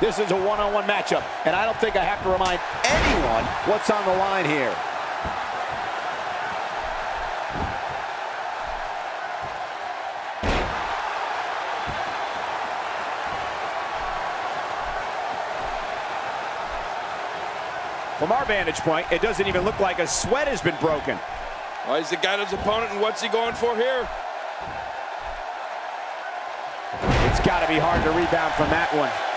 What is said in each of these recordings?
This is a one-on-one -on -one matchup, and I don't think I have to remind anyone what's on the line here. From our vantage point, it doesn't even look like a sweat has been broken. Well, he's got his opponent, and what's he going for here? It's got to be hard to rebound from that one.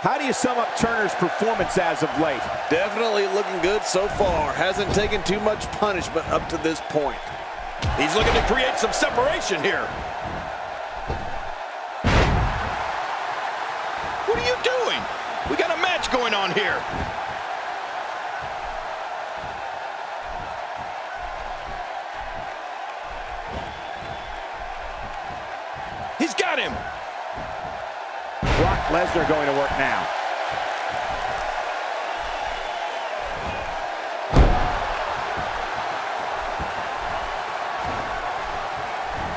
How do you sum up Turner's performance as of late? Definitely looking good so far. Hasn't taken too much punishment up to this point. He's looking to create some separation here. What are you doing? We got a match going on here. Lesnar going to work now.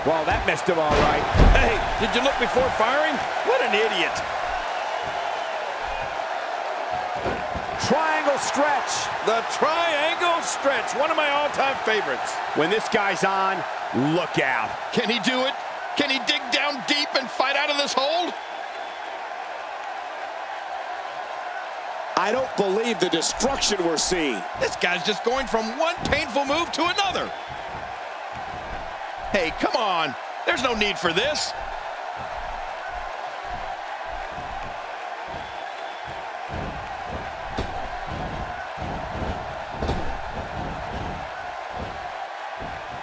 Well, that missed him all right. Hey, did you look before firing? What an idiot. Triangle stretch. The triangle stretch, one of my all-time favorites. When this guy's on, look out. Can he do it? Can he dig down deep and fight out of this hold? I don't believe the destruction we're seeing. This guy's just going from one painful move to another. Hey, come on. There's no need for this.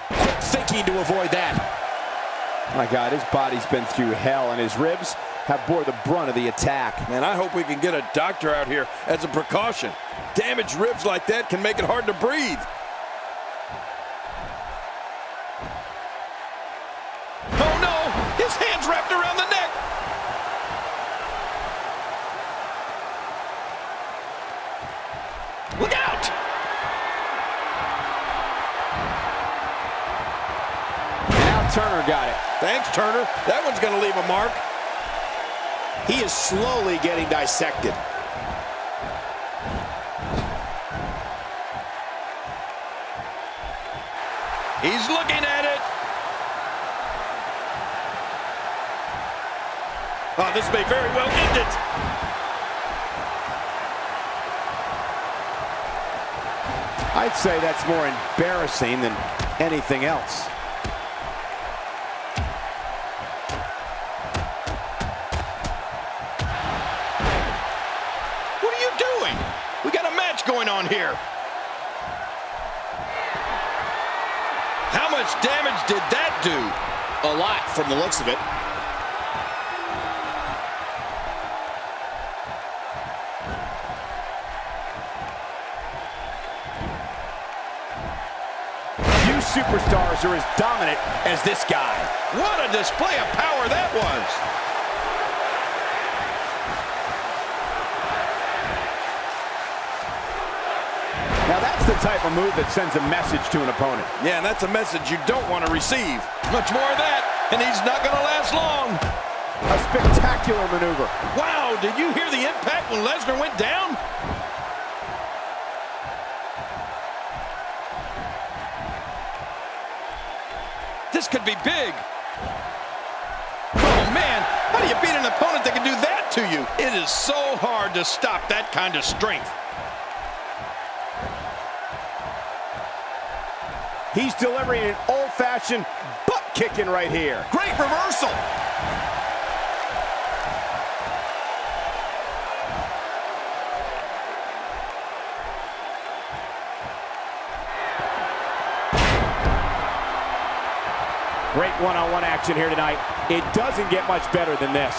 Quick thinking to avoid that. My God, his body's been through hell, and his ribs have bore the brunt of the attack. Man, I hope we can get a doctor out here as a precaution. Damaged ribs like that can make it hard to breathe. Oh, no! His hand's wrapped around the neck! Look out! Now Turner got it. Thanks, Turner. That one's going to leave a mark. He is slowly getting dissected. He's looking at it. Oh, this may very well end it. I'd say that's more embarrassing than anything else. On here. How much damage did that do? A lot from the looks of it. Few superstars are as dominant as this guy. What a display of power that was. Type of move that sends a message to an opponent. Yeah, and that's a message you don't want to receive. Much more of that, and he's not going to last long. A spectacular maneuver. Wow, did you hear the impact when Lesnar went down? This could be big. Oh, man, how do you beat an opponent that can do that to you? It is so hard to stop that kind of strength. He's delivering an old-fashioned butt kicking right here. Great reversal. Great one-on-one action here tonight. It doesn't get much better than this.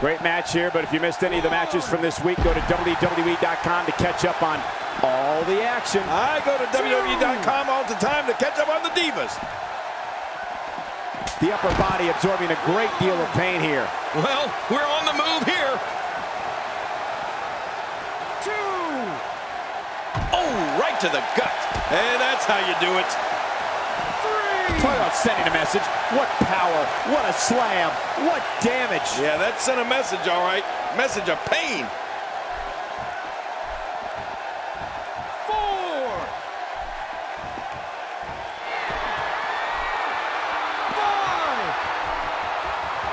Great match here, but if you missed any of the matches from this week, go to WWE.com to catch up on all the action. I go to WWE.com all the time to catch up on the Divas. The upper body absorbing a great deal of pain here. Well, we're on the move here. Two. Oh, right to the gut. And that's how you do it. Three. Talk about sending a message. What power. What a slam. What damage. Yeah, that sent a message, all right. Message of pain.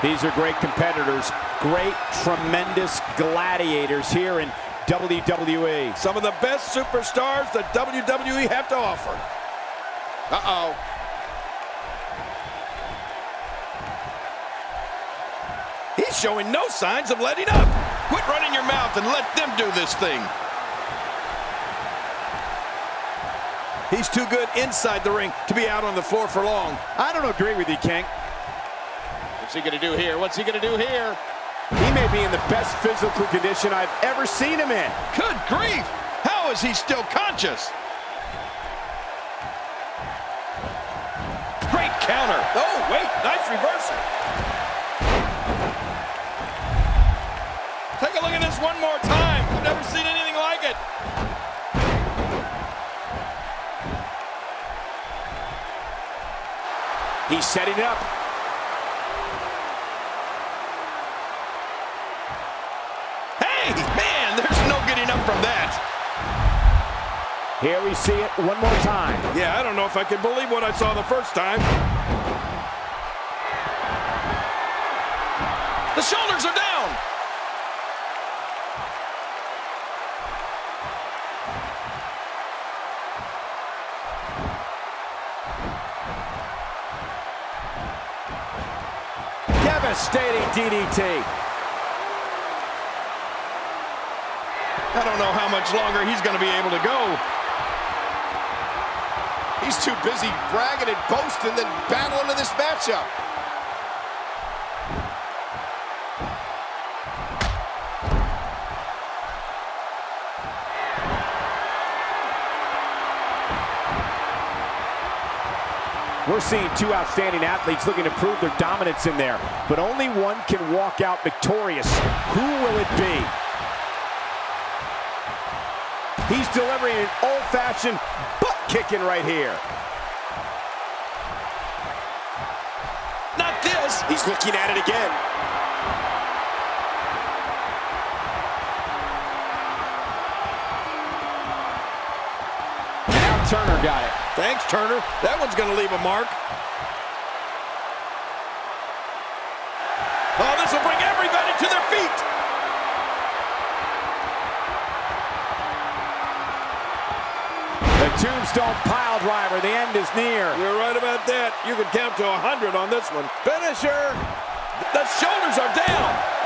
These are great competitors, great, tremendous gladiators here in WWE. Some of the best superstars that WWE have to offer. Uh-oh. Showing no signs of letting up. Quit running your mouth and let them do this thing. He's too good inside the ring to be out on the floor for long. I don't agree with you, King. What's he going to do here? What's he going to do here? He may be in the best physical condition I've ever seen him in. Good grief! How is he still conscious? Great counter. Oh, wait, nice reversal. Take a look at this one more time. I've never seen anything like it. He's setting up. Hey, man, there's no getting up from that. Here we see it one more time. Yeah, I don't know if I can believe what I saw the first time. The shoulders are down. Devastating DDT. I don't know how much longer he's going to be able to go. He's too busy bragging and boasting than battling in this matchup. We're seeing two outstanding athletes looking to prove their dominance in there, but only one can walk out victorious. Who will it be? He's delivering an old-fashioned butt kicking right here. Not this. He's looking at it again. Turner got it. Thanks, Turner. That one's going to leave a mark. Oh, this will bring everybody to their feet. The tombstone pile driver. The end is near. You're right about that. You can count to 100 on this one. Finisher. The shoulders are down.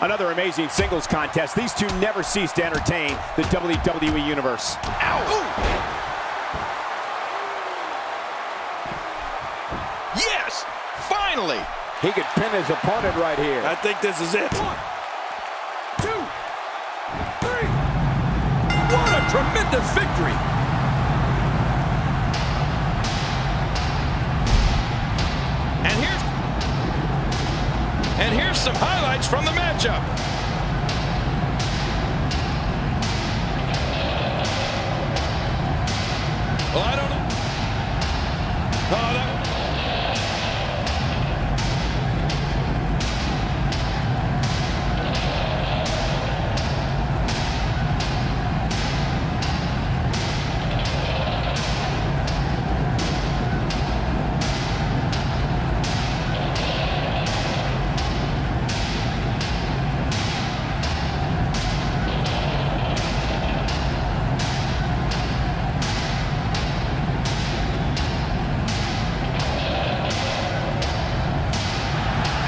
Another amazing singles contest. These two never cease to entertain the WWE Universe. Ow. Yes, finally. He could pin his opponent right here. I think this is it. One, two, three. What a tremendous victory. And here's some highlights from the matchup.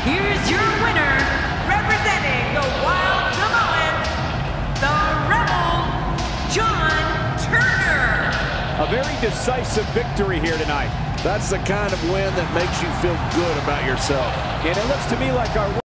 Here's your winner, representing the Wild Samoans, the Rebel, John Turner. A very decisive victory here tonight. That's the kind of win that makes you feel good about yourself. And it looks to me like our